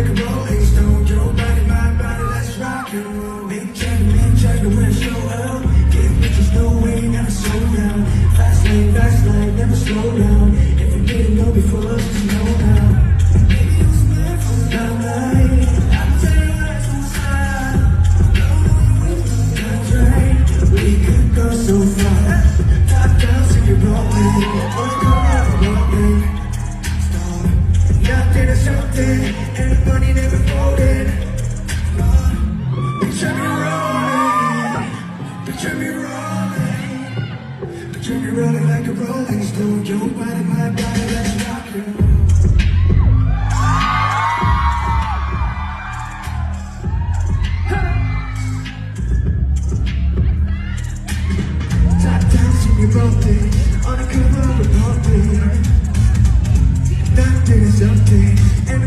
I and roll. You're body like a rolling stone Your body, my body, let's rock on a cover of a birthday That day is empty